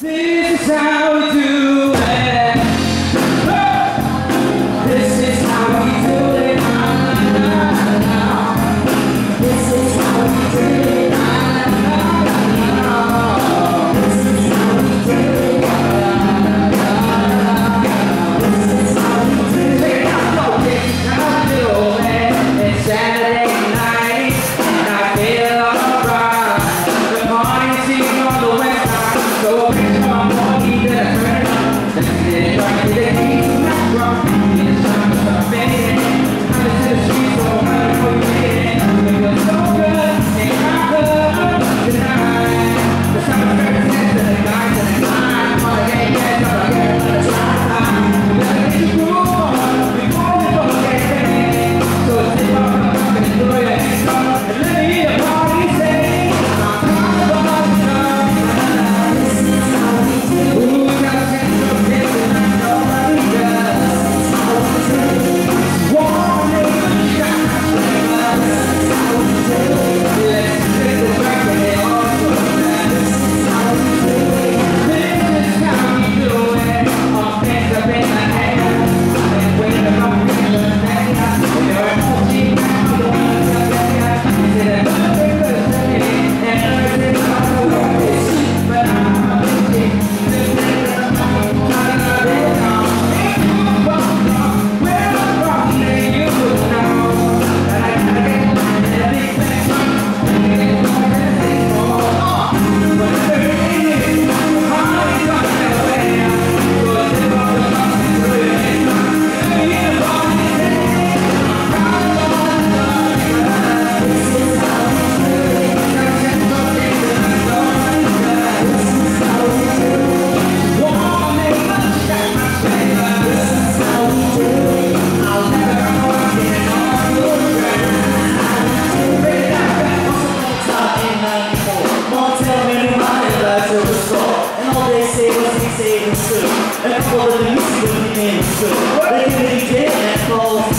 This is how we do stayed in school. And that's what they used to be in school. They could be dead and false.